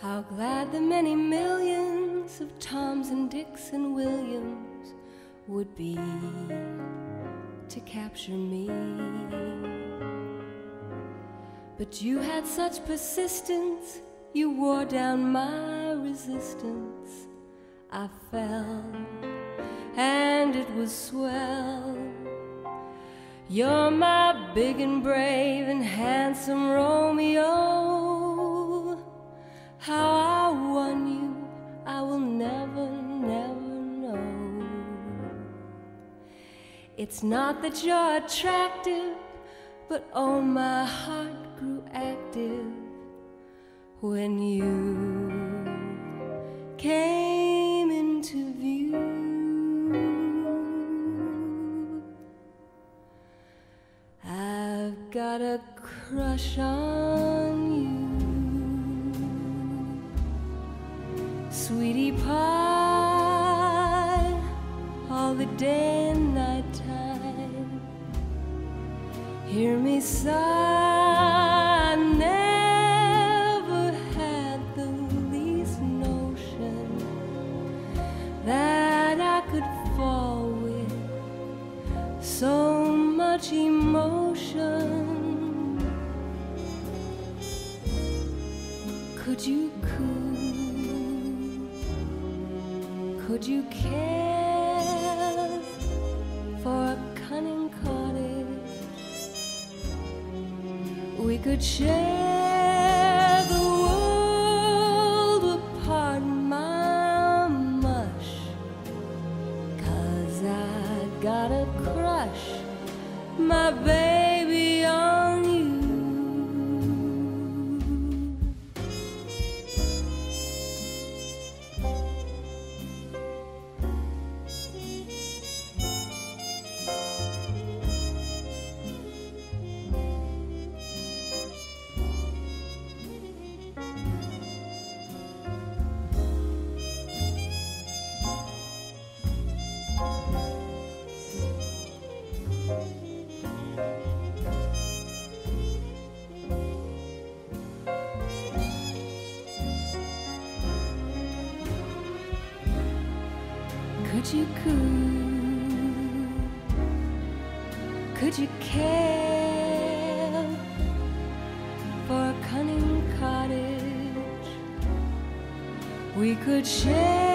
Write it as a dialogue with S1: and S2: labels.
S1: How glad the many millions of Toms and Dicks and Williams would be to capture me. But you had such persistence, you wore down my resistance. I fell, and it was swell. You're my big and brave and handsome Romeo. It's not that you're attractive, but oh, my heart grew active when you came into view. I've got a crush on you, sweetie pie, all the day and night. Hear me sigh, I never had the least notion that I could fall with so much emotion. Could you coo? Could you care We could share the world apart, my mush. Cause I got a crush, my baby, Could you coo? Could you care We could share